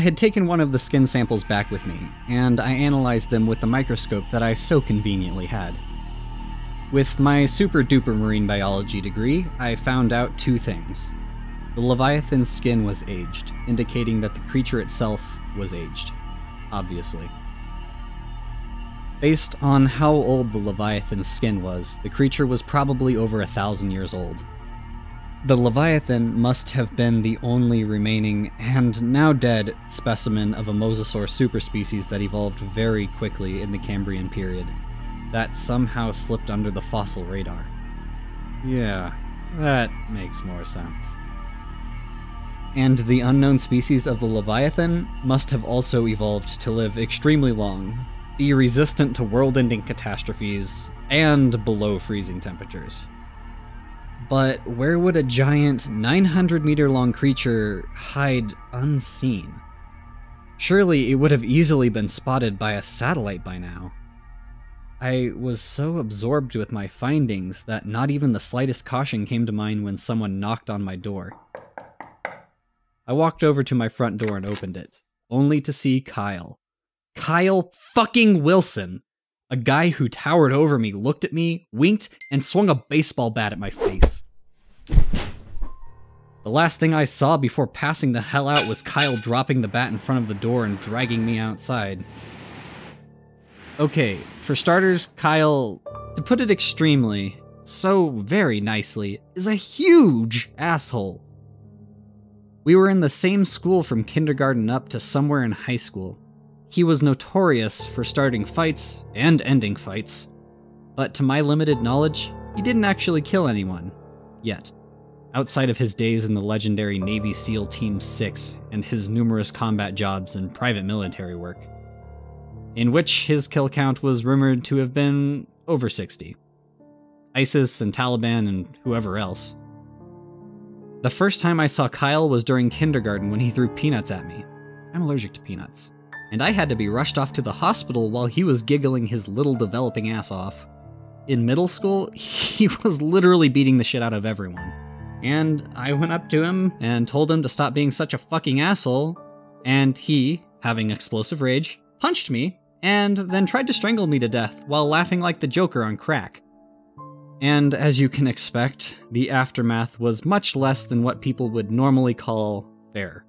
I had taken one of the skin samples back with me, and I analyzed them with the microscope that I so conveniently had. With my super duper marine biology degree, I found out two things. The Leviathan's skin was aged, indicating that the creature itself was aged. Obviously. Based on how old the Leviathan's skin was, the creature was probably over a thousand years old. The Leviathan must have been the only remaining, and now dead, specimen of a mosasaur superspecies that evolved very quickly in the Cambrian period, that somehow slipped under the fossil radar. Yeah, that makes more sense. And the unknown species of the Leviathan must have also evolved to live extremely long, be resistant to world ending catastrophes, and below freezing temperatures. But where would a giant 900 meter long creature hide unseen? Surely it would have easily been spotted by a satellite by now. I was so absorbed with my findings that not even the slightest caution came to mind when someone knocked on my door. I walked over to my front door and opened it, only to see Kyle. Kyle fucking Wilson! A guy who towered over me looked at me, winked, and swung a baseball bat at my face. The last thing I saw before passing the hell out was Kyle dropping the bat in front of the door and dragging me outside. Okay, for starters, Kyle, to put it extremely, so very nicely, is a huge asshole. We were in the same school from kindergarten up to somewhere in high school. He was notorious for starting fights and ending fights, but to my limited knowledge, he didn't actually kill anyone. Yet. Outside of his days in the legendary Navy SEAL Team 6 and his numerous combat jobs and private military work, in which his kill count was rumored to have been over 60. ISIS and Taliban and whoever else. The first time I saw Kyle was during kindergarten when he threw peanuts at me. I'm allergic to peanuts and I had to be rushed off to the hospital while he was giggling his little developing ass off. In middle school, he was literally beating the shit out of everyone. And I went up to him and told him to stop being such a fucking asshole, and he, having explosive rage, punched me and then tried to strangle me to death while laughing like the Joker on crack. And as you can expect, the aftermath was much less than what people would normally call fair.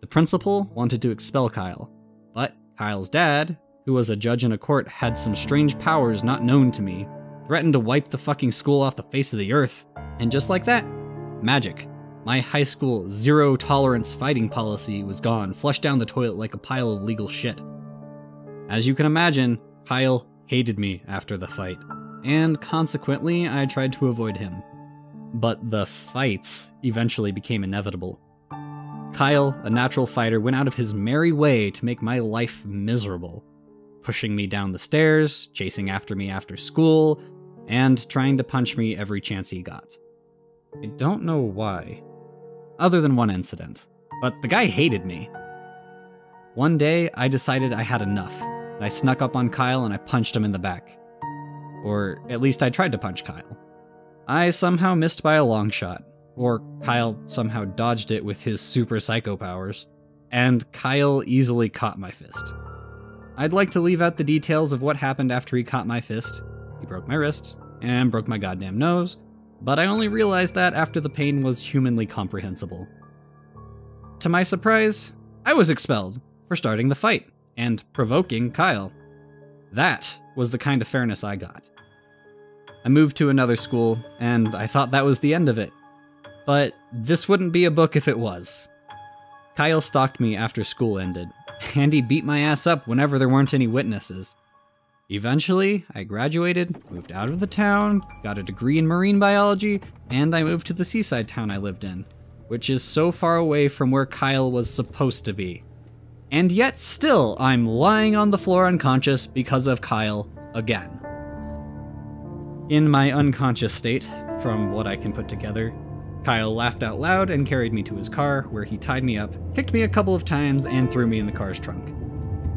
The principal wanted to expel Kyle, but Kyle's dad, who was a judge in a court, had some strange powers not known to me, threatened to wipe the fucking school off the face of the earth. And just like that, magic. My high school zero tolerance fighting policy was gone, flushed down the toilet like a pile of legal shit. As you can imagine, Kyle hated me after the fight, and consequently, I tried to avoid him. But the fights eventually became inevitable. Kyle, a natural fighter, went out of his merry way to make my life miserable, pushing me down the stairs, chasing after me after school, and trying to punch me every chance he got. I don't know why, other than one incident, but the guy hated me. One day, I decided I had enough, and I snuck up on Kyle and I punched him in the back. Or at least I tried to punch Kyle. I somehow missed by a long shot, or Kyle somehow dodged it with his super psycho powers, and Kyle easily caught my fist. I'd like to leave out the details of what happened after he caught my fist. He broke my wrist, and broke my goddamn nose, but I only realized that after the pain was humanly comprehensible. To my surprise, I was expelled for starting the fight and provoking Kyle. That was the kind of fairness I got. I moved to another school, and I thought that was the end of it but this wouldn't be a book if it was. Kyle stalked me after school ended, and he beat my ass up whenever there weren't any witnesses. Eventually, I graduated, moved out of the town, got a degree in marine biology, and I moved to the seaside town I lived in, which is so far away from where Kyle was supposed to be. And yet, still, I'm lying on the floor unconscious because of Kyle again. In my unconscious state, from what I can put together, Kyle laughed out loud and carried me to his car, where he tied me up, kicked me a couple of times, and threw me in the car's trunk.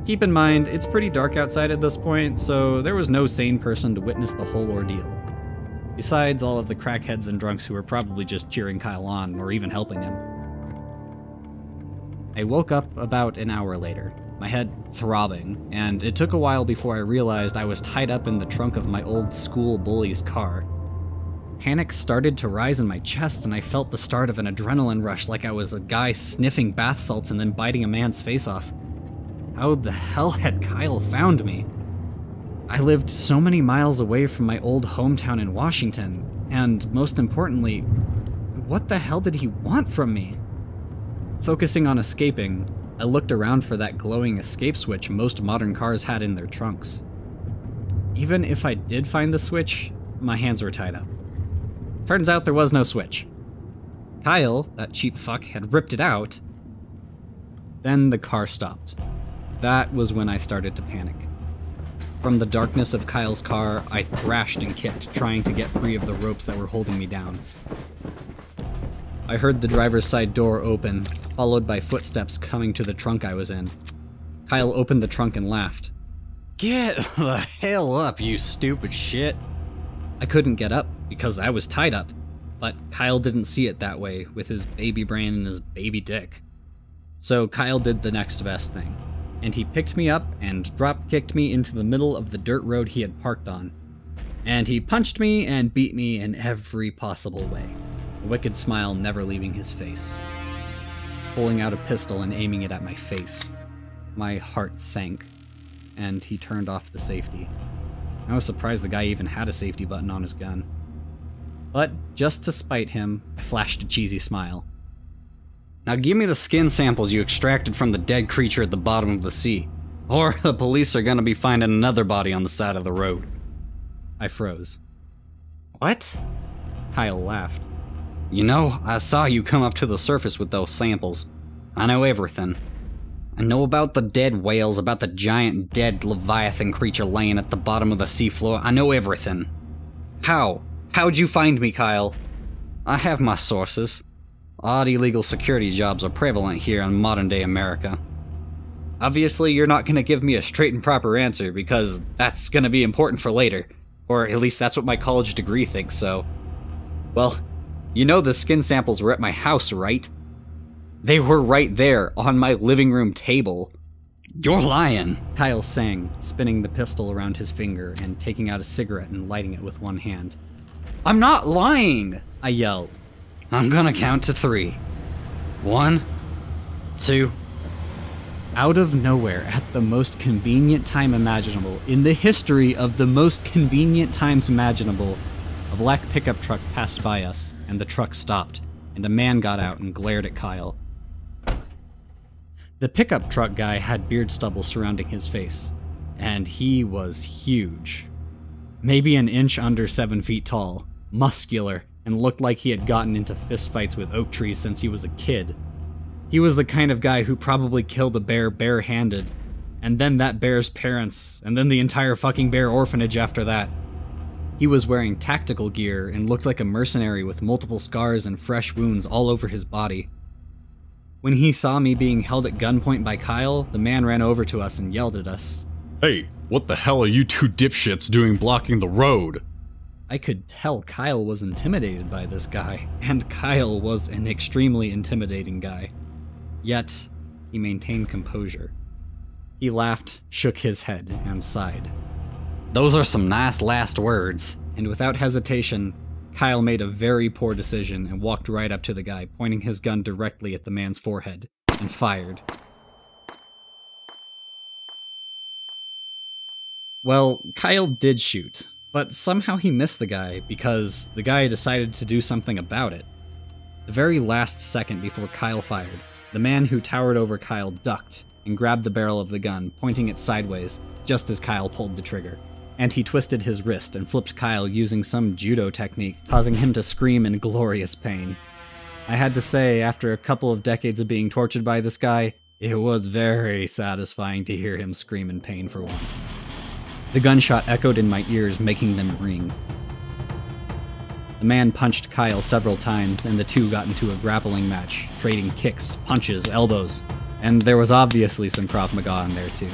Keep in mind, it's pretty dark outside at this point, so there was no sane person to witness the whole ordeal. Besides all of the crackheads and drunks who were probably just cheering Kyle on or even helping him. I woke up about an hour later, my head throbbing, and it took a while before I realized I was tied up in the trunk of my old school bully's car. Panic started to rise in my chest, and I felt the start of an adrenaline rush like I was a guy sniffing bath salts and then biting a man's face off. How the hell had Kyle found me? I lived so many miles away from my old hometown in Washington, and most importantly, what the hell did he want from me? Focusing on escaping, I looked around for that glowing escape switch most modern cars had in their trunks. Even if I did find the switch, my hands were tied up. Turns out there was no switch. Kyle, that cheap fuck, had ripped it out. Then the car stopped. That was when I started to panic. From the darkness of Kyle's car, I thrashed and kicked, trying to get free of the ropes that were holding me down. I heard the driver's side door open, followed by footsteps coming to the trunk I was in. Kyle opened the trunk and laughed. Get the hell up, you stupid shit. I couldn't get up because I was tied up, but Kyle didn't see it that way with his baby brain and his baby dick. So Kyle did the next best thing, and he picked me up and drop kicked me into the middle of the dirt road he had parked on. And he punched me and beat me in every possible way a wicked smile never leaving his face. Pulling out a pistol and aiming it at my face. My heart sank, and he turned off the safety. I was surprised the guy even had a safety button on his gun. But just to spite him, I flashed a cheesy smile. Now give me the skin samples you extracted from the dead creature at the bottom of the sea, or the police are gonna be finding another body on the side of the road. I froze. What? Kyle laughed. You know, I saw you come up to the surface with those samples. I know everything. I know about the dead whales, about the giant dead leviathan creature laying at the bottom of the seafloor. I know everything. How? How'd you find me, Kyle? I have my sources. Odd illegal security jobs are prevalent here in modern day America. Obviously, you're not to give me a straight and proper answer because that's to be important for later. Or at least that's what my college degree thinks so. Well, you know the skin samples were at my house, right? They were right there, on my living room table. You're lying, Kyle sang, spinning the pistol around his finger and taking out a cigarette and lighting it with one hand. I'm not lying, I yelled. I'm gonna count to three. One, two. Out of nowhere, at the most convenient time imaginable, in the history of the most convenient times imaginable, a black pickup truck passed by us and the truck stopped, and a man got out and glared at Kyle. The pickup truck guy had beard stubble surrounding his face, and he was huge. Maybe an inch under seven feet tall, muscular, and looked like he had gotten into fistfights with oak trees since he was a kid. He was the kind of guy who probably killed a bear barehanded, and then that bear's parents, and then the entire fucking bear orphanage after that. He was wearing tactical gear and looked like a mercenary with multiple scars and fresh wounds all over his body. When he saw me being held at gunpoint by Kyle, the man ran over to us and yelled at us. Hey, what the hell are you two dipshits doing blocking the road? I could tell Kyle was intimidated by this guy, and Kyle was an extremely intimidating guy. Yet, he maintained composure. He laughed, shook his head, and sighed. Those are some nice last words. And without hesitation, Kyle made a very poor decision and walked right up to the guy, pointing his gun directly at the man's forehead, and fired. Well, Kyle did shoot, but somehow he missed the guy because the guy decided to do something about it. The very last second before Kyle fired, the man who towered over Kyle ducked and grabbed the barrel of the gun, pointing it sideways, just as Kyle pulled the trigger and he twisted his wrist and flipped Kyle using some judo technique, causing him to scream in glorious pain. I had to say, after a couple of decades of being tortured by this guy, it was very satisfying to hear him scream in pain for once. The gunshot echoed in my ears, making them ring. The man punched Kyle several times, and the two got into a grappling match, trading kicks, punches, elbows, and there was obviously some Krav Maga in there too.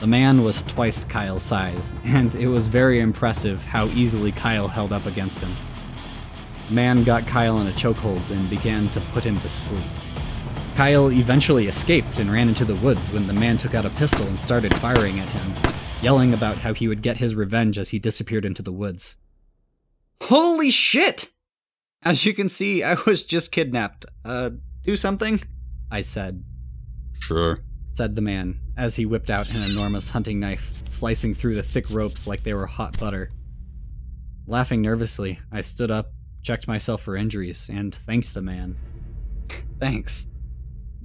The man was twice Kyle's size, and it was very impressive how easily Kyle held up against him. The man got Kyle in a chokehold and began to put him to sleep. Kyle eventually escaped and ran into the woods when the man took out a pistol and started firing at him, yelling about how he would get his revenge as he disappeared into the woods. Holy shit! As you can see, I was just kidnapped. Uh, do something? I said, Sure. said the man, as he whipped out an enormous hunting knife, slicing through the thick ropes like they were hot butter. Laughing nervously, I stood up, checked myself for injuries, and thanked the man. Thanks.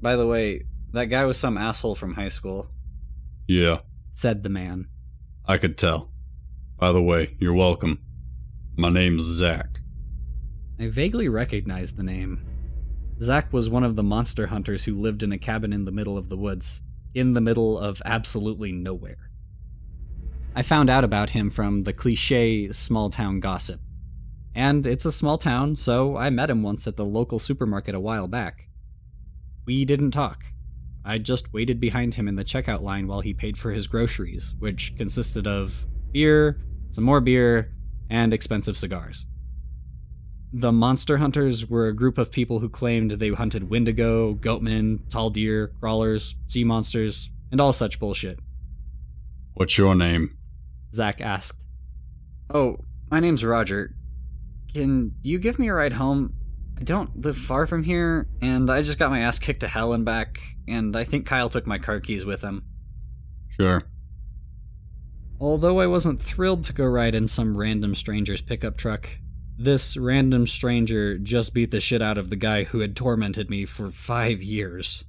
By the way, that guy was some asshole from high school. Yeah, Said the man. I could tell. By the way, you're welcome. My name's Zach. I vaguely recognized the name. Zack was one of the monster hunters who lived in a cabin in the middle of the woods, in the middle of absolutely nowhere. I found out about him from the cliche small town gossip. And it's a small town, so I met him once at the local supermarket a while back. We didn't talk. I just waited behind him in the checkout line while he paid for his groceries, which consisted of beer, some more beer, and expensive cigars. The monster hunters were a group of people who claimed they hunted wendigo, goatmen, tall deer, crawlers, sea monsters, and all such bullshit. What's your name? Zack asked. Oh, my name's Roger. Can you give me a ride home? I don't live far from here, and I just got my ass kicked to hell and back, and I think Kyle took my car keys with him. Sure. Although I wasn't thrilled to go ride in some random stranger's pickup truck, this random stranger just beat the shit out of the guy who had tormented me for five years.